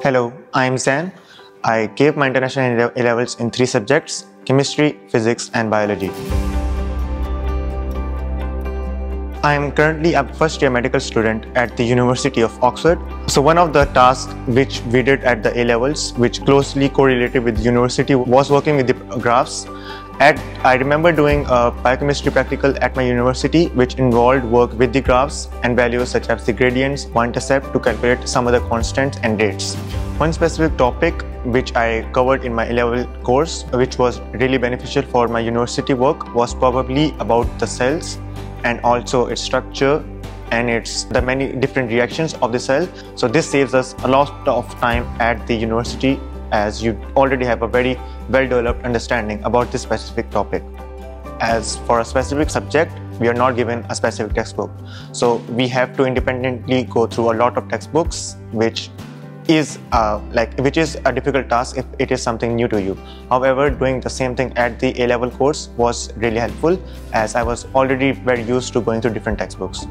Hello, I'm Zain. I gave my international A levels in three subjects chemistry, physics, and biology. I am currently a first year medical student at the University of Oxford. So one of the tasks which we did at the A levels, which closely correlated with university, was working with the graphs. At, I remember doing a biochemistry practical at my university, which involved work with the graphs and values such as the gradients, point-intercept to calculate some of the constants and dates. One specific topic which I covered in my A-level course, which was really beneficial for my university work, was probably about the cells and also its structure and its the many different reactions of the cell. So this saves us a lot of time at the university as you already have a very well-developed understanding about this specific topic. As for a specific subject, we are not given a specific textbook. So we have to independently go through a lot of textbooks which is uh, like which is a difficult task if it is something new to you. However, doing the same thing at the A-level course was really helpful as I was already very used to going through different textbooks.